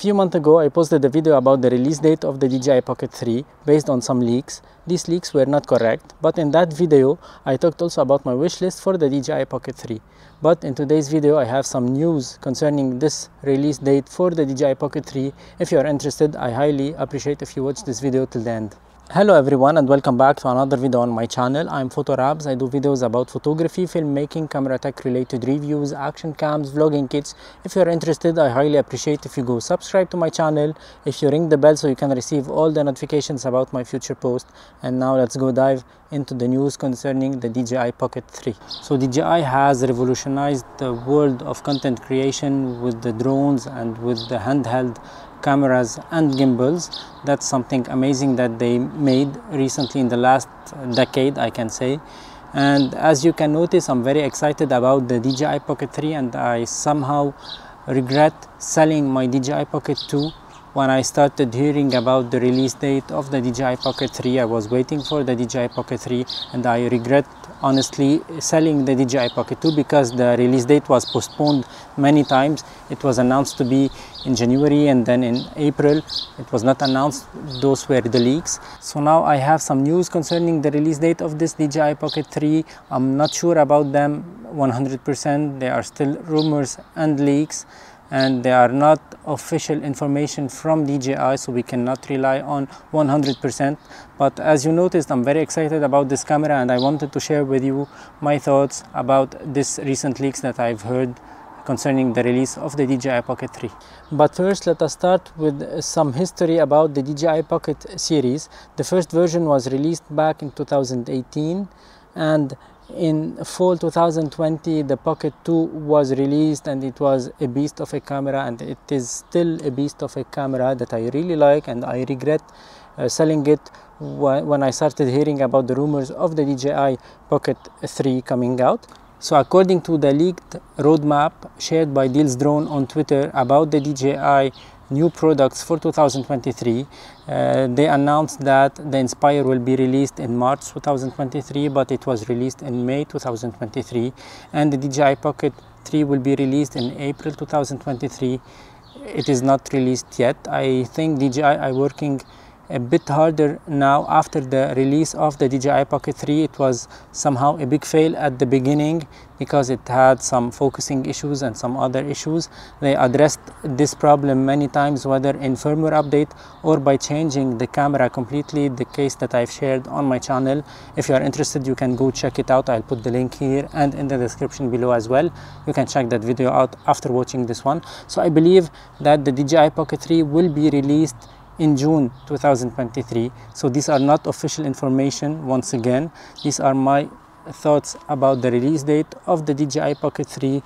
few months ago I posted a video about the release date of the DJI Pocket 3 based on some leaks. These leaks were not correct, but in that video I talked also about my wish list for the DJI Pocket 3. But in today's video I have some news concerning this release date for the DJI Pocket 3. If you are interested, I highly appreciate if you watch this video till the end. Hello everyone and welcome back to another video on my channel. I'm Photorabz. I do videos about photography, filmmaking, camera tech related reviews, action cams, vlogging kits. If you're interested, I highly appreciate if you go subscribe to my channel, if you ring the bell so you can receive all the notifications about my future post. And now let's go dive into the news concerning the DJI Pocket 3. So DJI has revolutionized the world of content creation with the drones and with the handheld cameras and gimbals. That's something amazing that they made recently in the last decade i can say. And as you can notice i'm very excited about the dji pocket 3 and i somehow regret selling my dji pocket 2 when I started hearing about the release date of the DJI Pocket 3 I was waiting for the DJI Pocket 3 and I regret honestly selling the DJI Pocket 2 because the release date was postponed many times. It was announced to be in January and then in April. It was not announced. Those were the leaks. So now I have some news concerning the release date of this DJI Pocket 3 I'm not sure about them 100% they are still rumors and leaks and they are not official information from DJI so we cannot rely on 100% but as you noticed I'm very excited about this camera and I wanted to share with you my thoughts about this recent leaks that I've heard concerning the release of the DJI Pocket 3. But first let us start with some history about the DJI Pocket series. The first version was released back in 2018 and in fall 2020 the pocket 2 was released and it was a beast of a camera and it is still a beast of a camera that i really like and i regret uh, selling it when i started hearing about the rumors of the dji pocket 3 coming out. So according to the leaked roadmap shared by DealsDrone on twitter about the dji new products for 2023. Uh, they announced that the Inspire will be released in March 2023, but it was released in May 2023. And the DJI Pocket 3 will be released in April 2023. It is not released yet. I think DJI are working a bit harder now after the release of the DJI Pocket 3 it was somehow a big fail at the beginning because it had some focusing issues and some other issues. They addressed this problem many times whether in firmware update or by changing the camera completely. The case that I've shared on my channel if you are interested you can go check it out. I'll put the link here and in the description below as well. You can check that video out after watching this one. So I believe that the DJI Pocket 3 will be released in June 2023. So these are not official information once again. These are my thoughts about the release date of the DJI Pocket 3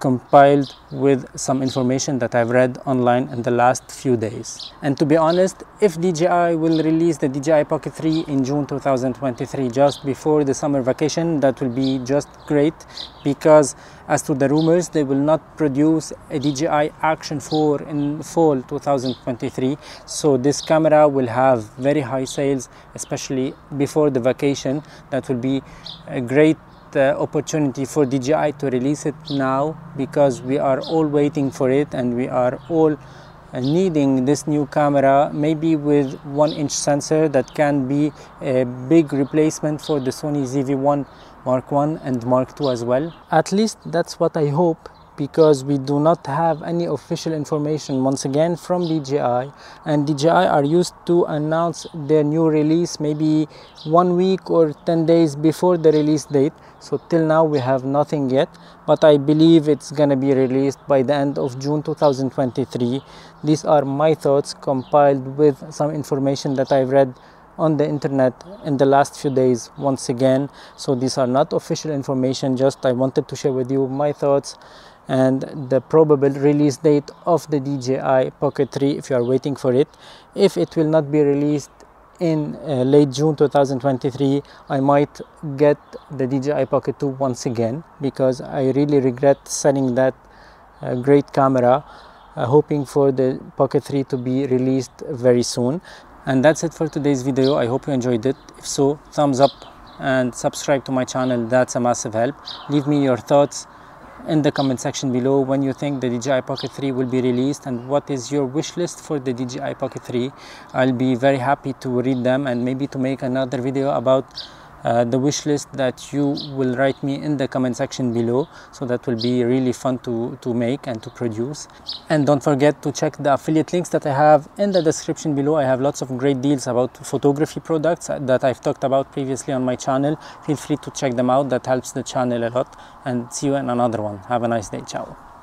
compiled with some information that I've read online in the last few days. And to be honest, if DJI will release the DJI Pocket 3 in June 2023 just before the summer vacation, that will be just great because as to the rumors, they will not produce a DJI Action 4 in fall 2023. So this camera will have very high sales, especially before the vacation. That will be a great uh, opportunity for DJI to release it now because we are all waiting for it and we are all uh, needing this new camera maybe with one inch sensor that can be a big replacement for the Sony ZV-1 Mark 1 and Mark 2 as well. At least that's what I hope because we do not have any official information once again from DJI and DJI are used to announce their new release maybe one week or 10 days before the release date. So till now we have nothing yet. But I believe it's gonna be released by the end of June 2023 these are my thoughts compiled with some information that I've read on the internet in the last few days once again. So these are not official information just i wanted to share with you my thoughts and the probable release date of the DJI Pocket 3 if you are waiting for it. If it will not be released in uh, late June 2023 I might get the DJI Pocket 2 once again because I really regret selling that uh, great camera uh, hoping for the Pocket 3 to be released very soon and that's it for today's video. I hope you enjoyed it. If so thumbs up and subscribe to my channel. That's a massive help. Leave me your thoughts in the comment section below. When you think the DJI Pocket 3 will be released and what is your wish list for the DJI Pocket 3. I'll be very happy to read them and maybe to make another video about uh, the wish list that you will write me in the comment section below. So that will be really fun to to make and to produce. And don't forget to check the affiliate links that i have in the description below. I have lots of great deals about photography products that i've talked about previously on my channel. Feel free to check them out. That helps the channel a lot. And see you in another one. Have a nice day. Ciao